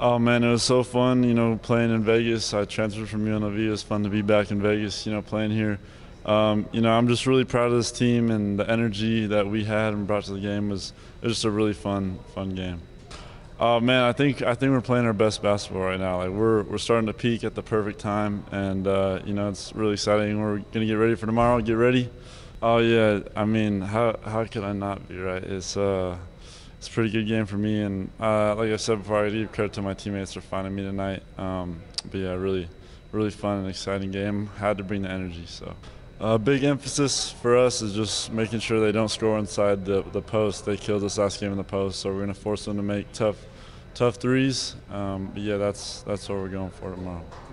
Oh man, it was so fun. You know, playing in Vegas. I transferred from UNLV. It was fun to be back in Vegas. You know, playing here. Um, you know, I'm just really proud of this team and the energy that we had and brought to the game was it was just a really fun, fun game. Oh man, I think I think we're playing our best basketball right now. Like we're we're starting to peak at the perfect time, and uh, you know it's really exciting. We're gonna get ready for tomorrow. Get ready. Oh yeah, I mean, how how could I not be right? It's uh, it's a pretty good game for me, and uh, like I said before, I give credit to my teammates for finding me tonight. Um, but yeah, really, really fun and exciting game. Had to bring the energy. So, a uh, big emphasis for us is just making sure they don't score inside the the post. They killed us last game in the post, so we're gonna force them to make tough, tough threes. Um, but yeah, that's that's what we're going for tomorrow.